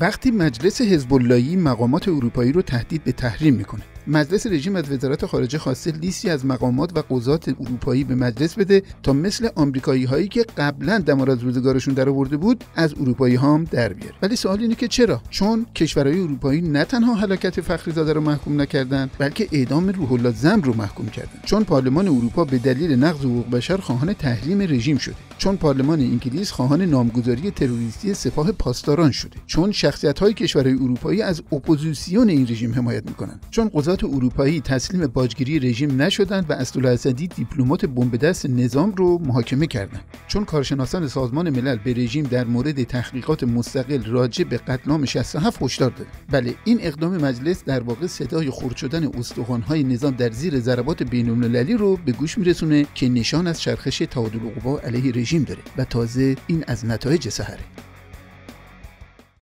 وقتی مجلس حزب مقامات اروپایی رو تهدید به تحریم می‌کنه. مجلس رژیم از وزارت خارجه خواسته لیستی از مقامات و قضات اروپایی به مجلس بده تا مثل آمریکایی هایی که قبلا دمار از روزگارشون در آورده بود از اروپایی ها هم در بیاره. ولی سوال اینه که چرا؟ چون کشورهای اروپایی نه تنها هلاکت فخری زاده رو محکوم نکردن بلکه اعدام روح الله زم رو محکوم کردن. چون پارلمان اروپا به دلیل نقض حقوق بشر خواهان تحریم رژیم شده. چون پارلمان انگلیس خواهان نامگذاری تروریستی سپاه پاسداران شده. چون شخصیت های کشورهای اروپایی از اپوزیسیون این رژیم حمایت می‌کنن. چون اروپایی تسلیم باجگیری رژیم نشدند و اسدالاسدی دیپلمات بمب دست نظام رو محاکمه کردند. چون کارشناسان سازمان ملل به رژیم در مورد تحقیقات مستقل راجع به قتل 67 هشدار داد بله این اقدام مجلس در واقع صدای خرد شدن استخوان‌های نظام در زیر ضربات بین‌المللی رو به گوش میرسونه که نشان از چرخش تعادل قوا علیه رژیم داره و تازه این از نتایج سهره